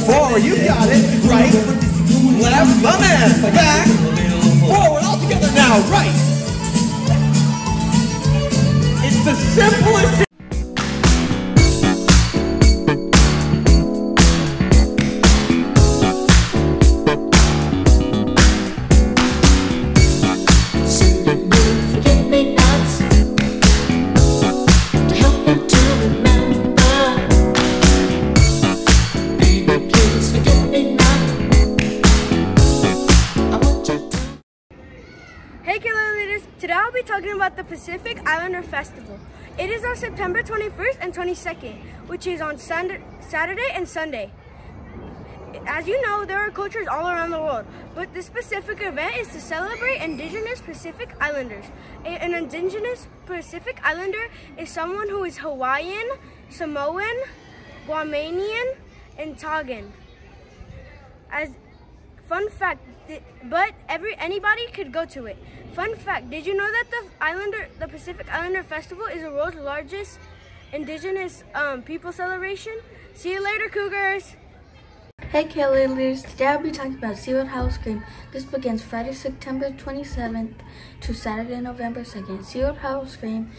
forward. You got it. Right, left, my. Back, forward. All together now. Right. It's the simplest. Pacific Islander Festival. It is on September 21st and 22nd, which is on Saturday and Sunday. As you know, there are cultures all around the world, but this specific event is to celebrate Indigenous Pacific Islanders. An Indigenous Pacific Islander is someone who is Hawaiian, Samoan, Guamanian, and Tongan. As Fun fact, but every anybody could go to it. Fun fact, did you know that the Islander, the Pacific Islander Festival is the world's largest indigenous um, people celebration? See you later, Cougars. Hey Kelly leaders, today I'll be talking about SeaWorld Howl-O-Scream. This begins Friday, September 27th to Saturday, November 2nd. SeaWorld Howl-O-Scream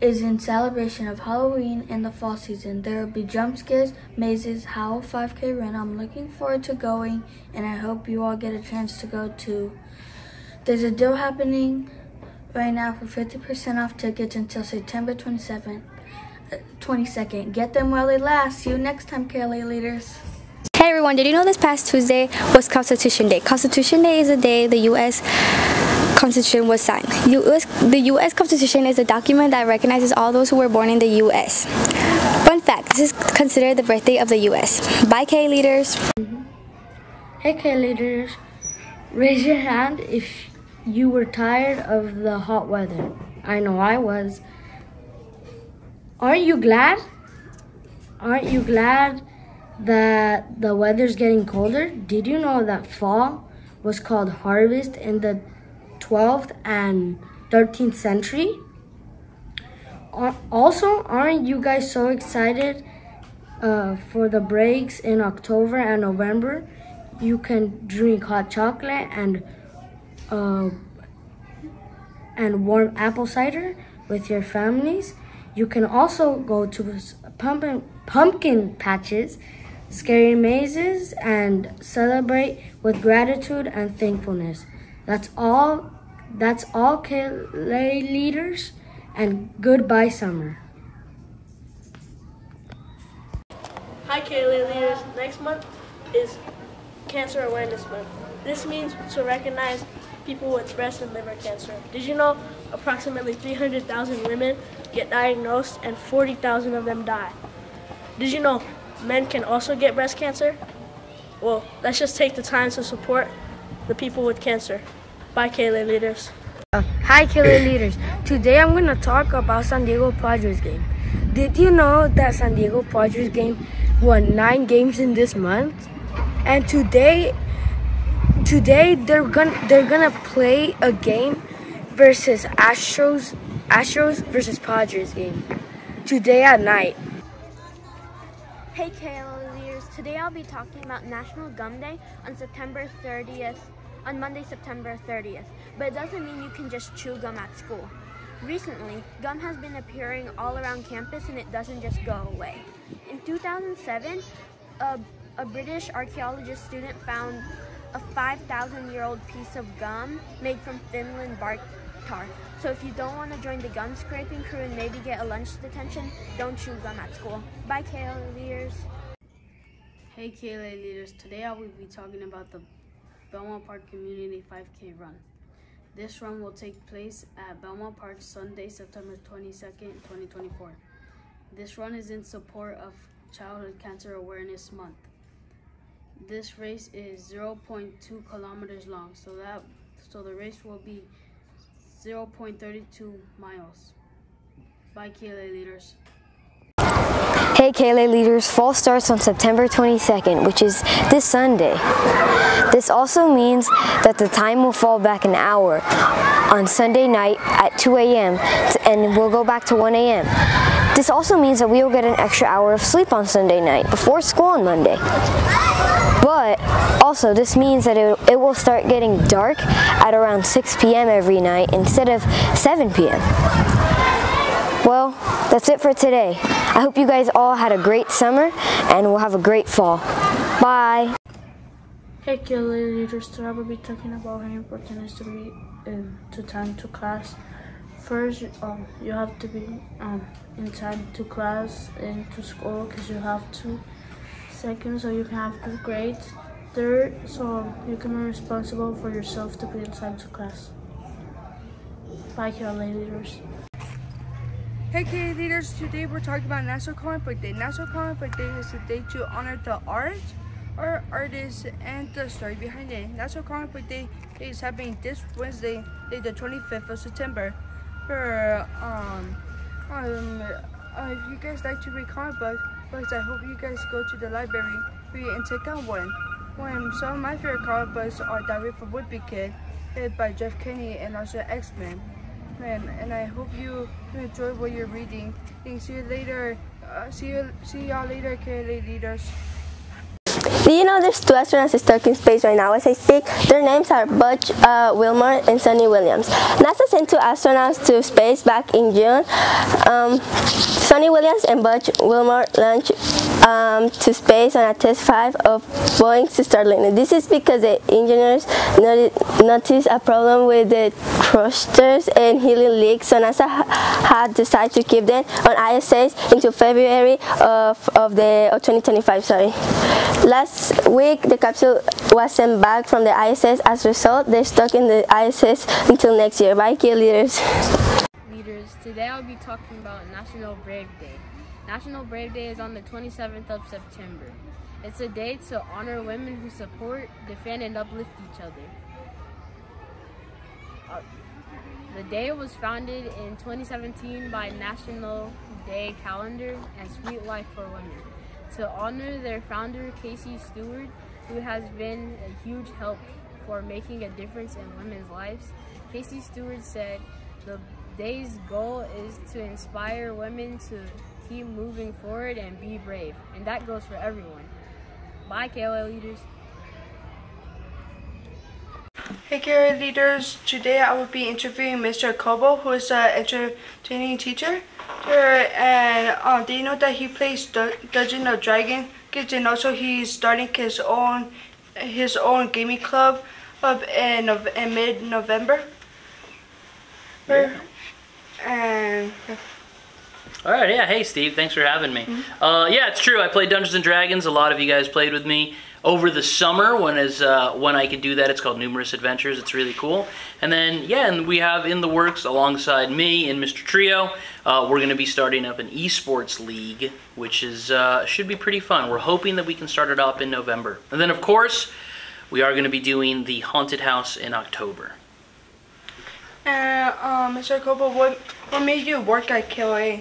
is in celebration of Halloween and the fall season. There will be jump scares, mazes, Howl 5K run. I'm looking forward to going and I hope you all get a chance to go too. There's a deal happening right now for 50% off tickets until September 27th. uh, 22nd. Get them while they last. See you next time, Kelly leaders. Hey everyone, did you know this past Tuesday was Constitution Day? Constitution Day is a day the US Constitution was signed. US, the US Constitution is a document that recognizes all those who were born in the US. Fun fact, this is considered the birthday of the US. Bye K leaders. Mm-hmm. Hey, K leaders, raise your hand if you were tired of the hot weather. I know I was. Aren't you glad? Aren't you glad that the weather's getting colder? Did you know that fall was called harvest in the 12th and 13th century? Also, aren't you guys so excited uh, for the breaks in October and November? You can drink hot chocolate and uh, and warm apple cider with your families. You can also go to pumpkin pumpkin patches, scary mazes, and celebrate with gratitude and thankfulness. That's all. That's all, KLA leaders, and goodbye, summer. Hi, Kaylee leaders. Next month is Cancer Awareness Month. This means to recognize people with breast and liver cancer. Did you know approximately 300,000 women get diagnosed and 40,000 of them die? Did you know men can also get breast cancer? Well, let's just take the time to support the people with cancer. Bye, Kaylee leaders. Hi, Killer Leaders. Today I'm going to talk about San Diego Padres game. Did you know that San Diego Padres game won nine games in this month? And today, today they're gonna they're gonna play a game versus Astros Astros versus Padres game today at night. Hey KL leaders, today I'll be talking about National Gum Day on September 30th, on Monday, September 30th. But it doesn't mean you can just chew gum at school. Recently, gum has been appearing all around campus and it doesn't just go away. In 2007, a, a British archaeologist student found a 5,000 year old piece of gum made from Finland bark tar. So if you don't want to join the gum scraping crew and maybe get a lunch detention, don't chew gum at school. Bye, KL leaders. Hey KLA leaders, today I will be talking about the Belmont Park Community 5K Run. This run will take place at Belmont Park Sunday, September 22nd, 2024. This run is in support of Childhood Cancer Awareness Month. This race is 0.2 kilometers long, so that so the race will be 0.32 miles. Bye KLA leaders. Hey KLA leaders, fall starts on September 22nd, which is this Sunday. This also means that the time will fall back an hour on Sunday night at 2 a.m. and we'll go back to 1 a.m. This also means that we will get an extra hour of sleep on Sunday night before school on Monday. But also, this means that it, it will start getting dark at around 6 p.m. every night instead of 7 p.m. Well, that's it for today. I hope you guys all had a great summer and we'll have a great fall. Bye. Hey, Kelly leaders, today I will be talking about how important it is to be in to time to class. First, um, you have to be um, in time to class and to school because you have to. Second, so you can have good grades. Third, so you can be responsible for yourself to be in time to class. Bye, Kelly leaders. Hey K leaders, today we're talking about National Comic Book Day. National Comic Book Day is a day to honor the art or artists and the story behind it. National Comic Book Day is happening this Wednesday, the 25th of September. For um, um, uh, if you guys like to read comic books, books, I hope you guys go to the library, read and take out one. One, some of my favorite comic books are Diary a Wimpy Kid, by Jeff Kinney and also X-Men. Man, and I hope you, enjoy what you're reading. And see you later. Uh, see you, see y'all later, KLA leaders. Do you know there's two astronauts stuck in space right now as I speak? Their names are Butch uh, Wilmore and Suni Williams. NASA sent two astronauts to space back in June. Um, Suni Williams and Butch Wilmore launched um, to space on a test 5 of Boeing's Starliner. This is because the engineers noticed a problem with the thrusters and helium leaks, so NASA had decided to keep them on ISS until February of, of the of 2025. Sorry. Last week, the capsule was sent back from the ISS. As a result, they're stuck in the ISS until next year. Bye, key leaders. Today I'll be talking about National Brave Day. National Brave Day is on the 27th of September. It's a day to honor women who support, defend, and uplift each other. Uh, the day was founded in 2017 by National Day Calendar and Sweet Life for Women to honor their founder, Casey Stewart, who has been a huge help for making a difference in women's lives. Casey Stewart said the day's goal is to inspire women to keep moving forward and be brave, and that goes for everyone. Bye, KOL leaders. Hey KLA leaders, today I will be interviewing Mr. Kobo, who is an entertaining teacher. And um, do you know that he plays Dun- Dungeon of Dragon? Kids, and also he's starting his own his own gaming club up in, Nov- in mid November. And All right, yeah. Hey, Steve. Thanks for having me. Uh, yeah, it's true. I played Dungeons and Dragons. A lot of you guys played with me over the summer when is uh, when I could do that. It's called Numerous Adventures. It's really cool. And then yeah, and we have in the works alongside me and Mr. Trio. Uh, we're going to be starting up an esports league, which is uh, should be pretty fun. We're hoping that we can start it up in November. And then of course, we are going to be doing the haunted house in October. And um, Mr. Kobo, what what made you work at KLA?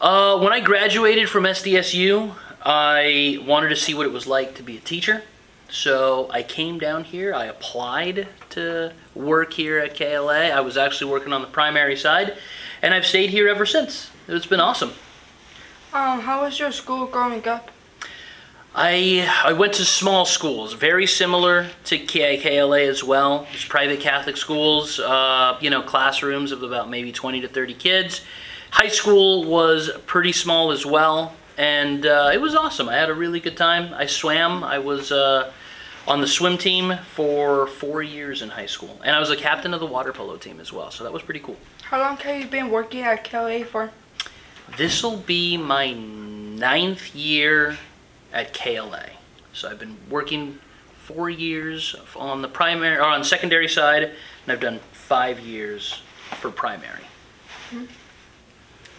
Uh, when I graduated from SDSU, I wanted to see what it was like to be a teacher. So I came down here, I applied to work here at KLA. I was actually working on the primary side, and I've stayed here ever since. It's been awesome. Um, how was your school growing up? I I went to small schools, very similar to K- KLA as well. It's private Catholic schools, uh, you know, classrooms of about maybe 20 to 30 kids. High school was pretty small as well, and uh, it was awesome. I had a really good time. I swam. I was uh, on the swim team for four years in high school, and I was a captain of the water polo team as well. So that was pretty cool. How long have you been working at KLA for? This will be my ninth year at KLA. So I've been working four years on the primary or on secondary side, and I've done five years for primary.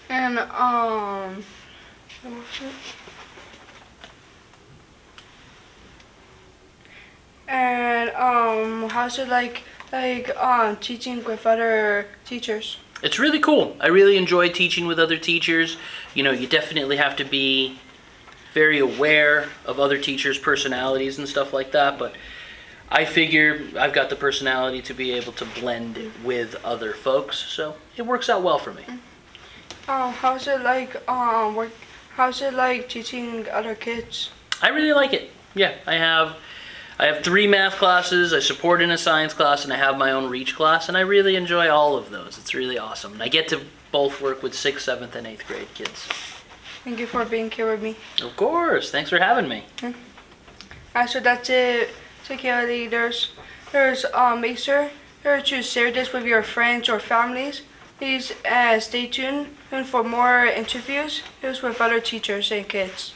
And um, what was it? And um, how's it like like um teaching with other teachers? It's really cool. I really enjoy teaching with other teachers. You know, you definitely have to be very aware of other teachers' personalities and stuff like that, but I figure I've got the personality to be able to blend with other folks, so it works out well for me. Um, how's it like um work? How's it like teaching other kids? I really like it. Yeah, I have. I have three math classes. I support in a science class, and I have my own reach class, and I really enjoy all of those. It's really awesome. And I get to both work with sixth, seventh, and eighth grade kids. Thank you for being here with me. Of course. Thanks for having me. Alright, so that's it. So Kelly, there's there's um make sure to share this with your friends or families. Please uh, stay tuned and for more interviews. Here's with other teachers and kids.